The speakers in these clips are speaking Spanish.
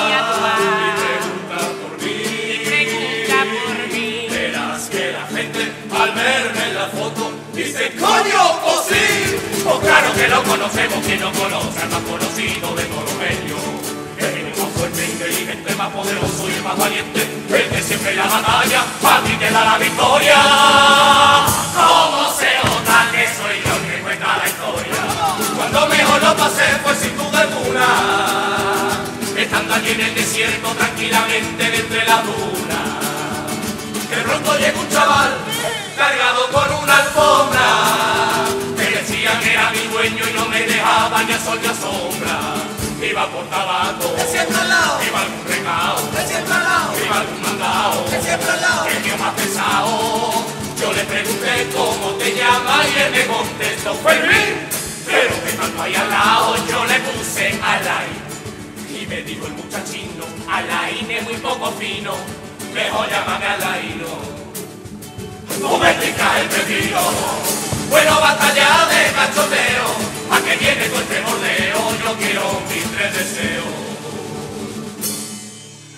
y preguntas por mí, y pregunta por mí. verás que la gente al verme en la foto dice coño, pues sí. Pues claro que lo conocemos, quien no conoce al más conocido de todos los medios. El más fuerte, inteligente, más poderoso y el más valiente, el que siempre la batalla, a ti te da la victoria. ¿Cómo estando allí en el desierto tranquilamente de entre las dunas. De pronto llega un chaval cargado con una alfombra que decía que era mi dueño y no me dejaba ni a sol ni a sombra. Iba por tabaco, siempre al lado. iba algún recao, siempre al lado. iba algún mandado, siempre al lado. el tío más pesado. Yo le pregunté cómo te llamas y él me contestó Fermín. Pero que tanto ahí al lado le puse Alain. Y me dijo el muchachino, Alain es muy poco fino, mejor llámame Alaino. No me explica el pepino, bueno batalla de cachoteo, a que viene todo este bordeo, yo quiero mis tres deseos.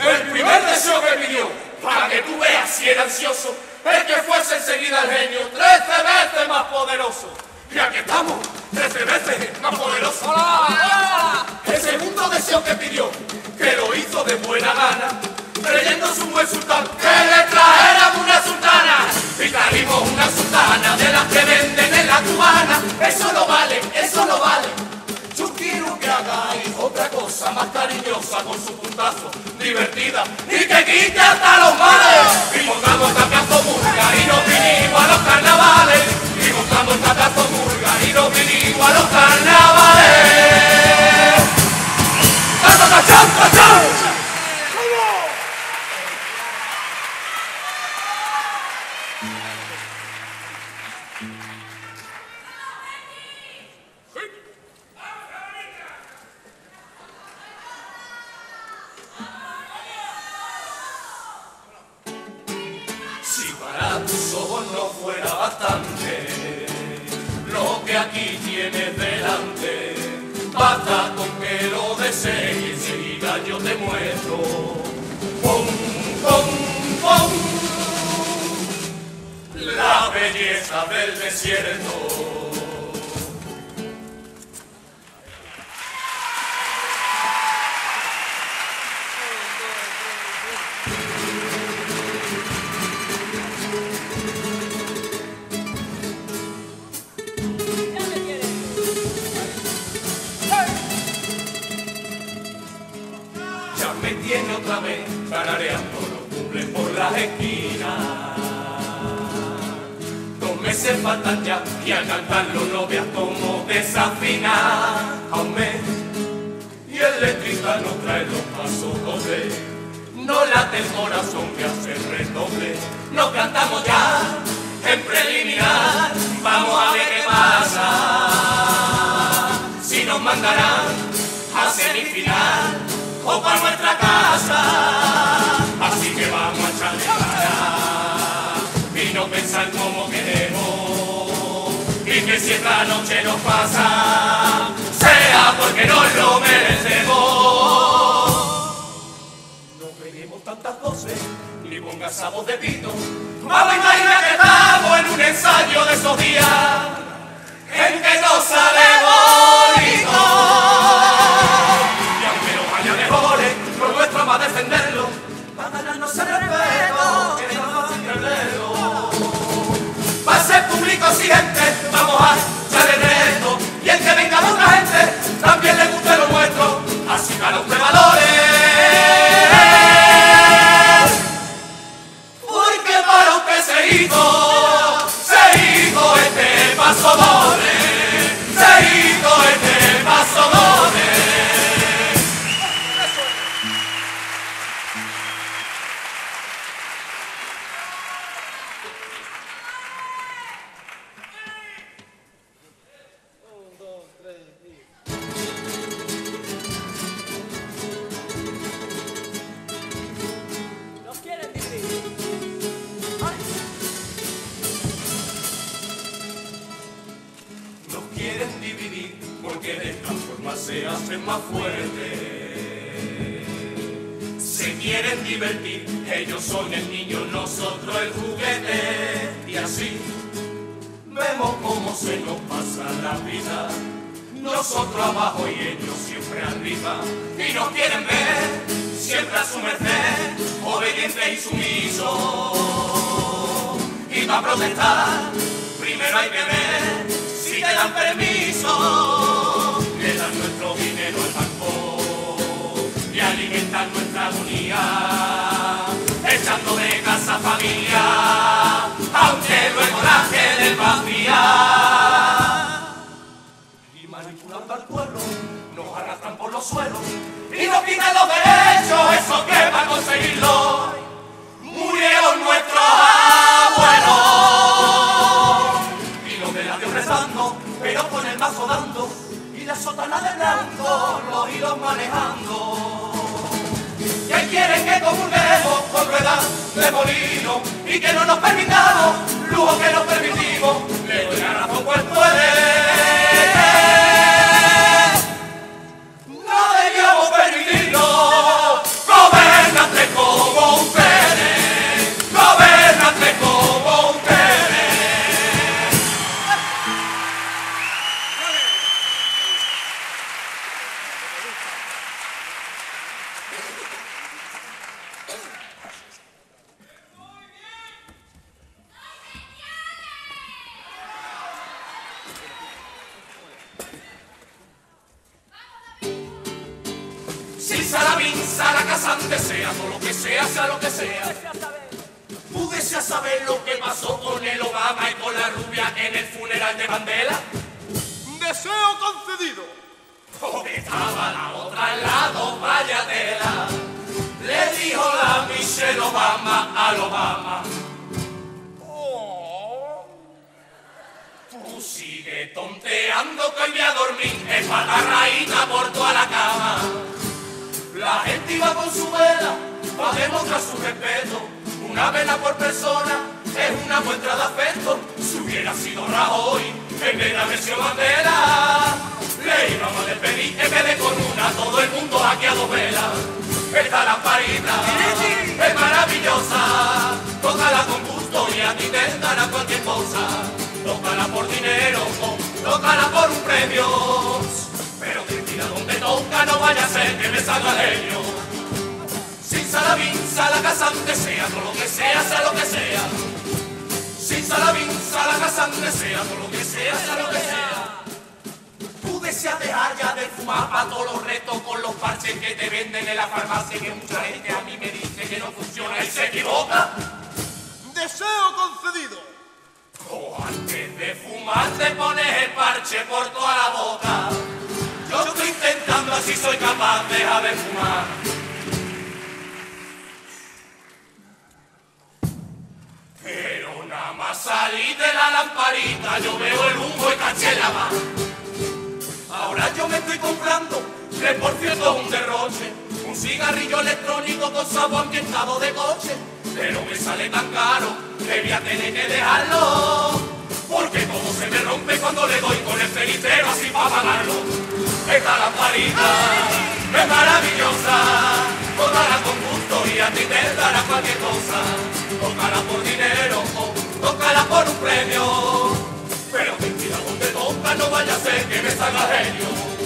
El primer deseo que pidió, para que tú veas si era ansioso, es que fuese enseguida el genio, trece veces más poderoso. Y aquí estamos, trece veces más poderoso. El segundo deseo que pidió, que lo hizo de buena gana, creyéndose un buen sultán, que le trajeran una sultana. Y trajimos una sultana de las que venden en la cubana. Eso no vale, eso no vale. Yo quiero que hagáis otra cosa más cariñosa con su puntazo, divertida y que quite hasta los males. Y montamos tacazo murga y nos aquí tienes delante, basta con que lo desees desierto. Vez tarareando los cumples por las esquinas. Dos meses faltan ya y al cantarlo no veas como desafina a un mes. Y el letrista nos trae los pasos dobles. No late el corazón que hace redoble. Nos cantamos ya en preliminar. Vamos a ver qué pasa. Si nos mandarán a semifinal o para nuestra casa. Así que vamos a echarle cara y no pensar como queremos. Y que si esta noche nos pasa, sea porque nos lo merecemos. No peguemos tantas voces ni pongas esa voz de pito. Vamos, imagina que estamos en un ensayo de esos días en que no sale bonito. vamos a echarle de esto. Y el que venga otra gente, también le guste lo nuestro. Así que a los valores. Porque para usted se hizo, se hizo este paso doble. Se hizo este paso doble. Se hacen más fuertes. Se quieren divertir, ellos son el niño, nosotros el juguete. Y así vemos cómo se nos pasa la vida. Nosotros abajo y ellos siempre arriba. Y nos quieren ver siempre a su merced, obediente y sumiso. Y para protestar, primero hay que ver si te dan permiso. Familia, aunque luego la queden vacía. Y manipulando al pueblo, nos arrastran por los suelos y nos quitan los derechos, eso que para conseguirlo murieron nuestros abuelos. Y los de la Dios rezando, pero con el mazo dando, y la sotana de blanco, los hilos manejando. Que quieren que ruedas de molino y que no nos permitamos lujo que nos permitimos. Salabín, Sala Casante, sea todo lo que sea, sea lo que sea. Pudiese saber lo que pasó con el Obama y con la rubia en el funeral de Mandela. Deseo concedido. Porque estaba la otra al lado, vaya tela. Le dijo la Michelle Obama al Obama. Oh, Tú sigue tonteando que hoy voy a dormir espatarraína por toda la cama. La gente iba con su vela para demostrar su respeto. Una vela por persona es una muestra de afecto. Si hubiera sido Rajoy en vez de bandera, le íbamos a despedir en vez de con una. Todo el mundo aquí a dos velas. Esta lamparita es maravillosa. Tócala con gusto y a ti te dará cualquier cosa. Tócala por dinero tócala por un premio. Toca no vaya a ser que me salga genio. Sin salabín, sala casante, sea todo lo que sea, sea lo que sea. Sin salabín, sala casante, sea todo lo que sea, sea lo que sea. Tú deseas dejar ya de fumar para todos los retos con los parches que te venden en la farmacia que mucha gente a mí me dice que no funciona y se equivoca. deseo concedido. O antes de fumar te pones el parche por toda la boca. Intentando así soy capaz de dejar de fumar. Pero nada más salí de la lamparita, yo veo el humo y caché la mano. Ahora yo me estoy comprando, que por cierto es un derroche, un cigarrillo electrónico con sabor ambientado de coche. Pero me sale tan caro que voy a tener que dejarlo. Porque todo se me rompe cuando le doy con el cenicero así para pagarlo. Esta lamparita es maravillosa, tócala con gusto y a ti te dará cualquier cosa. Tócala por dinero o tócala por un premio. Pero mentira donde toca no vaya a ser que me salga genio.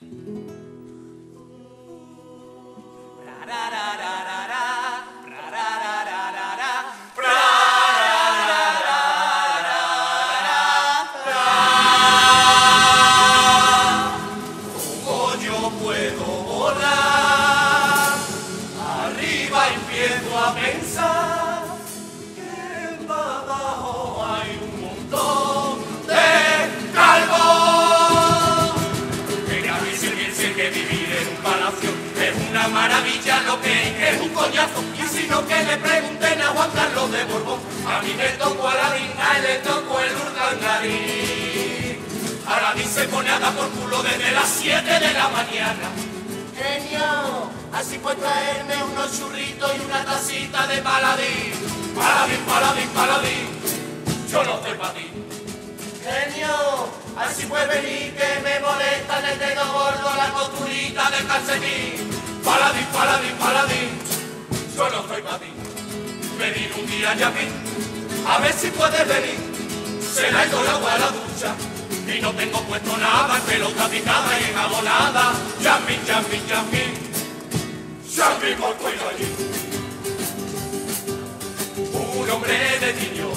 ¿Cómo coñazo. Y si no, que le pregunten a Juan Carlos de Borbón. A mí me tocó a la digna y le tocó el Urdangarín. Aladín se pone a dar por culo desde las 7 de la mañana. Genio, así puedes traerme unos churritos y una tacita de paladín. Paladín, paladín, paladín, yo no estoy para ti. Genio, así puedes venir que me molesta en el dedo gordo la costurita del calcetín. Paladín, paladín, paladín, yo no estoy para ti. Venir un día ya aquí, a ver si puedes venir. Se la ido el agua a la ducha y no tengo puesto nada, en pelota picada y enjabonada. Yamin, yamin, yamin, yamin por cuello allí. Un hombre me pidió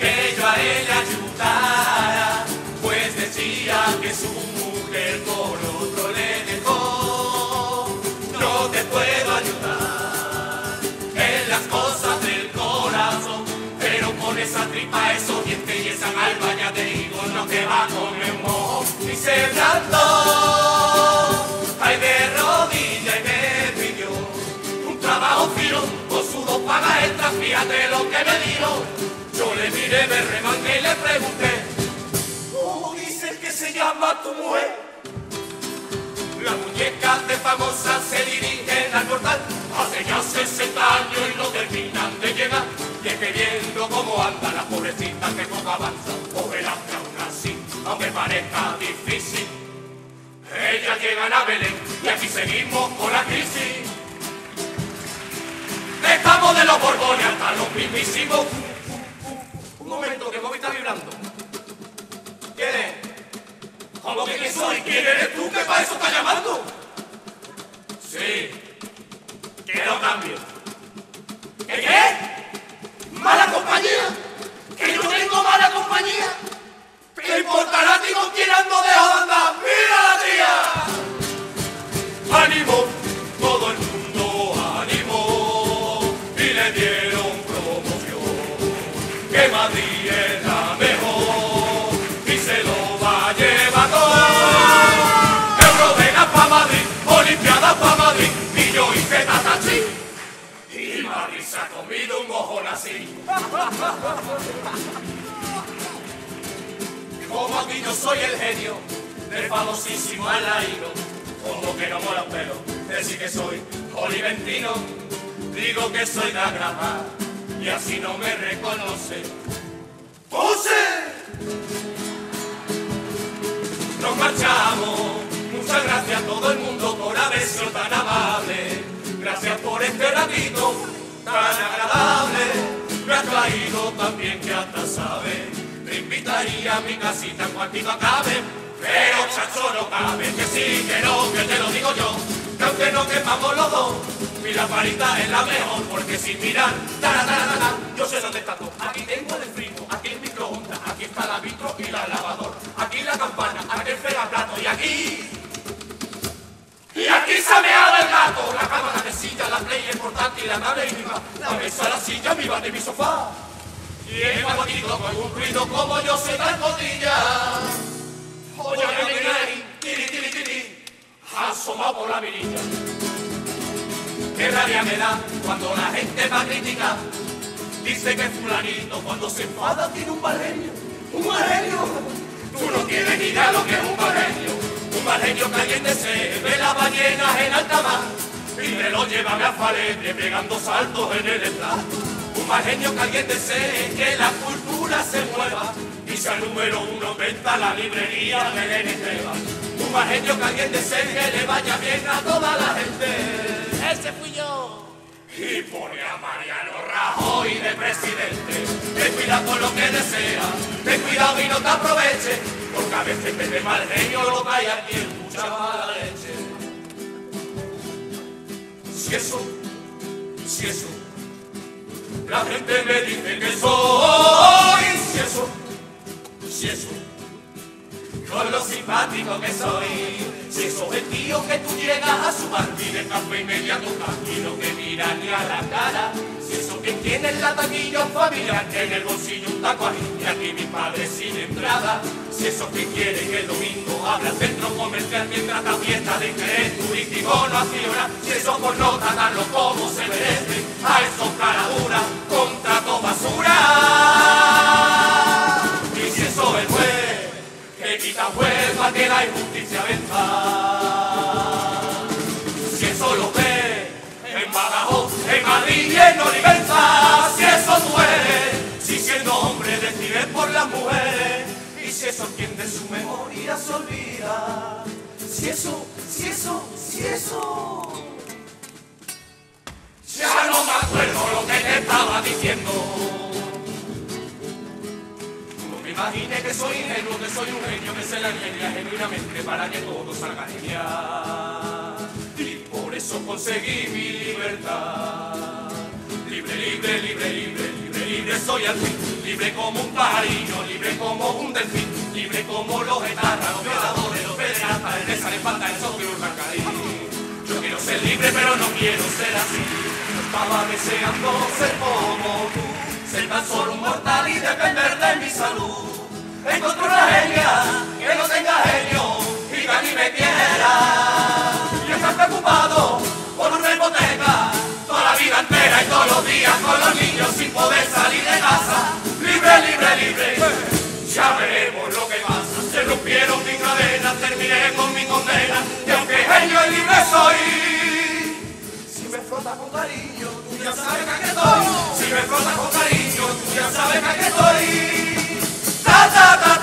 que yo a él ayudara, pues decía que su mujer por otro le dejó. No te puedo ayudar te digo, no te va con el mojo. Y se plantó, ay de rodilla y me pidió un trabajo fino, con sus dos pagas extras, fíjate lo que me dijo. Yo le miré, me remangué y le pregunté, ¿cómo dices que se llama tu mujer? Las muñecas de famosa se dirigen al portal Hace ya 60 años y no terminan de llegar Y es que viendo cómo anda la pobrecita que poco avanza O verás que aún así, aunque parezca difícil Ellas llegan a Belén y aquí seguimos con la crisis Estamos de los borbones hasta los mismísimos Un momento, que el móvil está vibrando ¿Quién es? ¿Cómo que quién soy? ¿Quién eres tú que para eso estás llamando? Sí, quiero cambio. ¿Qué qué? ¿Mala compañía? ¿Que yo tengo mala compañía? ¿Qué importará a ti con quién ando dejo de andar? ¡Mira la tía! ¡Ánimo! Todo el mundo ánimo y le dieron promoción. Que Madrid es la mejor y se lo va a llevar todo. Madrid, Olimpiadas mojón así. Como aquí yo soy el genio del famosísimo Alaino, como que no mola un pelo, decir que soy oliventino, digo que soy de agrava y así no me reconoce. ¡Puse! Nos marchamos, muchas gracias a todo el mundo por haber sido tan amable, gracias por este ratito tan agradable, me ha traído también que hasta sabe, te invitaría a mi casita cuantito acabe, pero chacho no cabe, que sí, que no, que te lo digo yo, que aunque no quepamos los dos, mi lamparita es la mejor, porque sin mirar, tara, tara, tara, yo sé dónde está todo, aquí tengo el frigo, aquí el microondas, aquí está la vitro y la lavadora, aquí la campana, aquí el fregaplato y aquí... Y aquí se ha meado el gato, la cama, la mesilla, la play, el portátil, la nave y mi ma- la mesa, la silla, mi bate y mi sofá. Y en cuando aquí con algún ruido como yo soy tan cotilla. Oye, me tiri, tiri, tiri, asomado por la mirilla. Qué rabia me da cuando la gente va a criticar. Dice que fulanito cuando se enfada tiene un barreño. ¡Un barreño! Tú no tienes idea lo que es un barreño. Barreño que alguien desee ve las ballenas en alta mar y me lo lleva a Faletre pegando saltos en el estrado. Un barreño que alguien desee que la cultura se mueva y sea el número uno venta la librería de Lenin Esteban. Un barreño que alguien desee que le vaya bien a toda la gente. Ese fui yo. Y pone a Mariano Rajoy de presidente. Ten cuidado con lo que desea, ten cuidado y no te aproveches, porque a veces te de mal genio lo hay aquí es mucha mala leche. Si eso, si eso, la gente me dice que soy, si eso, si eso, con lo simpático que soy. Si eso es tío que tú llegas a su bar y de café y media toca y no te mira ni a la cara. Si eso que tienen la taquilla un familiar, en el bolsillo un taco y aquí mi padre sin entrada. Si eso que quiere que el domingo abra el centro comercial mientras la fiesta de interés turístico no acciona, si eso por no tratarlo como se merece, a esos caraduras, contrato basura. Que la injusticia venza. Si eso lo ve en Badajoz, en Madrid y en Olivenza, si eso duele, si siendo hombre decide por las mujeres, y si eso entiende su memoria se olvida, si eso, si eso, si eso. Ya no me acuerdo lo que te estaba diciendo. Imagine que soy ingenuo, que soy un genio, que se la ingenia genuinamente para que todo salga genial. Y por eso conseguí mi libertad. Libre, libre, libre, libre, libre, libre soy al fin. Libre como un pajarillo, libre como un delfín. Libre como los etarras, los violadores, los pederastas, el que sale falta el socio Urbacarí. Yo quiero ser libre, pero no quiero ser así. Estaba deseando ser como tú, ser tan solo un mortal y depender de mi salud. Encontré una genia que no tenga genio y que mí me quiera. Y estás preocupado por una hipoteca toda la vida entera y todos los días con los niños sin poder salir de casa. Libre, libre, libre. Ya veremos lo que pasa. Se rompieron mis cadenas, terminé con mi condena. Y aunque genio y libre soy, si me frota con cariño, tú ya sabes que estoy. Si me frota con cariño, ya aquí estoy. Ta ta ta ta ta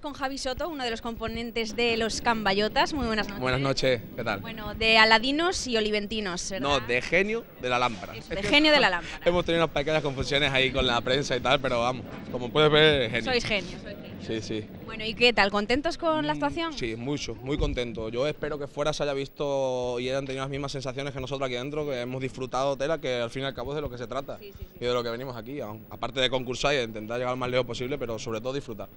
estamos con Javi Soto, uno de los componentes de los Cambayotas. Muy buenas noches. Buenas noches, ¿qué tal? Bueno, de Aladinos y Oliventinos, ¿verdad? no, de genio de la lámpara. Eso, de genio de la lámpara. Hemos tenido unas pequeñas confusiones ahí con la prensa y tal, pero vamos, como puedes ver, genio. Sois genios, sois genios. Sí, sí. Bueno, ¿y qué tal? ¿Contentos con la actuación? Sí, mucho, muy contento. Yo espero que fuera se haya visto y hayan tenido las mismas sensaciones que nosotros aquí dentro, que hemos disfrutado tela, que al fin y al cabo es de lo que se trata Sí, sí, sí. y de lo que venimos aquí, aparte de concursar y de intentar llegar lo más lejos posible, pero sobre todo disfrutar.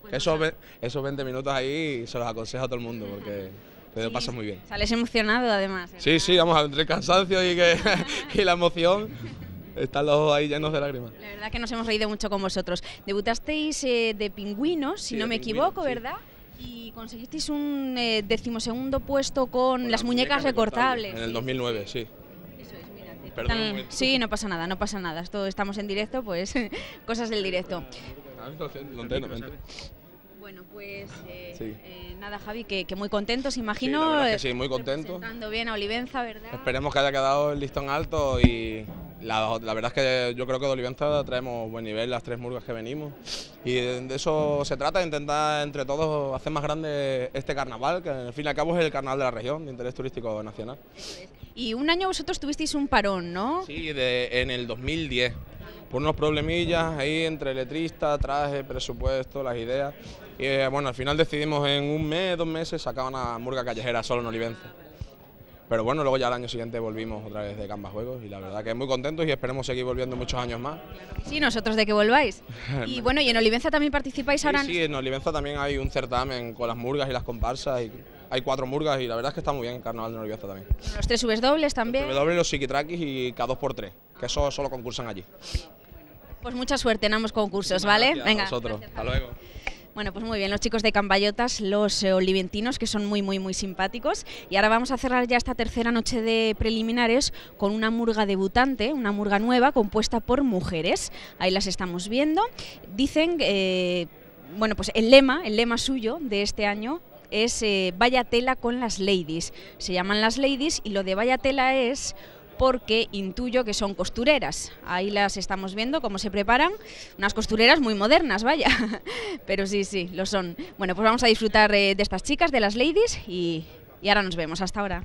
Pues esos, esos 20 minutos ahí se los aconsejo a todo el mundo porque te lo pasas muy bien. Sales emocionado además. Sí, ¿verdad? sí, vamos, entre el cansancio y, que, y la emoción, están los ojos ahí llenos de lágrimas. La verdad que nos hemos reído mucho con vosotros. Debutasteis eh, de pingüinos, si Sí, no me equivoco, sí. ¿verdad? Y conseguisteis un eh, decimosegundo puesto con, Con las muñecas recortables. En el sí. 2009, sí. Eso es, mira, Perdón. Sí, no pasa nada, no pasa nada. Estamos en directo, pues cosas del directo. Entiendo. Bueno, pues eh, Sí. eh, nada, Javi, que, que muy contentos, imagino. Sí, la es que eh, sí, muy contento. Representando bien a Olivenza, ¿verdad? Esperemos que haya quedado el listón alto y la, la verdad es que yo creo que de Olivenza traemos buen nivel las tres murgas que venimos y de, de eso se trata, de intentar entre todos hacer más grande este carnaval, que al fin y al cabo es el carnaval de la región, de interés turístico nacional. Y un año vosotros tuvisteis un parón, ¿no? Sí, de, en el 2010, por unos problemillas ahí entre letrista, traje, presupuesto, las ideas. Y eh, bueno, al final decidimos en un mes, dos meses sacar una murga callejera solo en Olivenza. Pero bueno, luego ya al año siguiente volvimos otra vez de Canvas Juegos y la verdad que muy contentos y esperemos seguir volviendo muchos años más. Sí, nosotros de que volváis. Y bueno, y en Olivenza también participáis Sí, ahora. sí, en Olivenza también hay un certamen con las murgas y las comparsas. Y hay cuatro murgas y la verdad es que está muy bien el carnaval de Olivenza también. Los tres subes dobles también. W, los psiquitraquis y K2x3, que eso solo concursan allí. Pues mucha suerte en ambos concursos, ¿vale? Venga. Hasta luego. Bueno, pues muy bien, los chicos de Cambayotas, los eh, oliventinos, que son muy, muy, muy simpáticos. Y ahora vamos a cerrar ya esta tercera noche de preliminares con una murga debutante, una murga nueva compuesta por mujeres. Ahí las estamos viendo. Dicen, eh, bueno, pues el lema, el lema suyo de este año es eh, Vaya tela con las ladies. Se llaman las ladies y lo de Vaya tela es porque intuyo que son costureras. Ahí las estamos viendo cómo se preparan. Unas costureras muy modernas, vaya. Pero sí, sí, lo son. Bueno, pues vamos a disfrutar eh, de estas chicas, de las ladies, y, y ahora nos vemos. Hasta ahora.